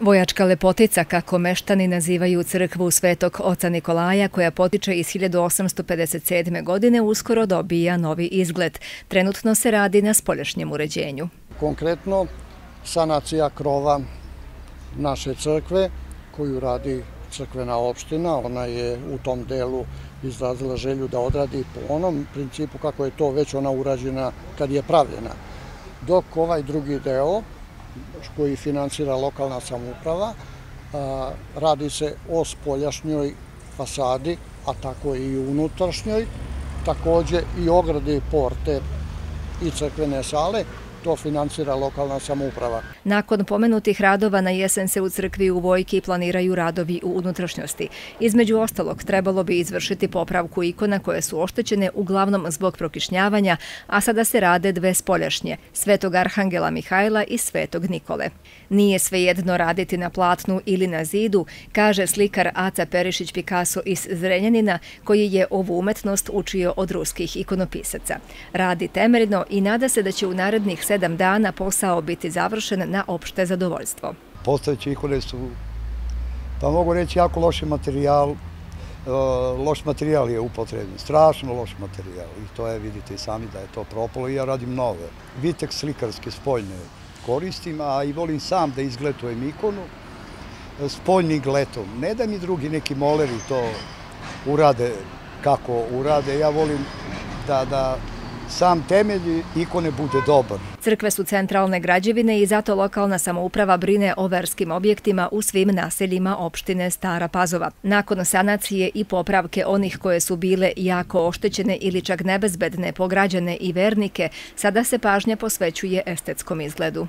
Vojačka lepotica, kako meštani nazivaju crkvu Svetog oca Nikolaja, koja potiče iz 1857. godine, uskoro dobija novi izgled. Trenutno se radi na spoljašnjem uređenju. Konkretno, sanacija krova naše crkve, koju radi crkvena opština, ona je u tom delu izrazila želju da odradi po onom principu kako je to već ona urađena kad je pravljena. Dok ovaj drugi deo, koji financira lokalna samuprava. Radi se o spoljašnjoj fasadi, a tako i unutrašnjoj, takođe i ograde porte i crkvene sale, to financira lokalna samouprava. Nakon pomenutih radova na jesen se u crkvi u Vojki planiraju radovi u unutrašnjosti. Između ostalog, trebalo bi izvršiti popravku ikona koje su oštećene uglavnom zbog prokišnjavanja, a sada se rade dve spoljašnje, Svetog Arhangela Mihajla i Svetog Nikole. Nije svejedno raditi na platnu ili na zidu, kaže slikar Aca Perišić Picasso iz Zrenjanina, koji je ovu umetnost učio od ruskih ikonopisaca. Radi temeljno i nada se da će u narednih sedam dana posao biti završen na opšte zadovoljstvo. Postojeće ikone su, pa mogu reći, jako loši materijal. E, loš materijal je upotrebljen, strašno loš materijal. I to je, vidite i sami da je to propolo i ja radim nove. Vitek slikarske spoljne koristim, a i volim sam da izgletujem ikonu spoljnim gletom. Ne da mi drugi neki moleri to urade kako urade. Ja volim da sam temelj ikone bude dobar. Crkve su centralne građevine i zato lokalna samouprava brine o verskim objektima u svim naseljima opštine Stara Pazova. Nakon sanacije i popravke onih koje su bile jako oštećene ili čak nebezbedne po građane i vernike, sada se pažnja posvećuje estetskom izgledu.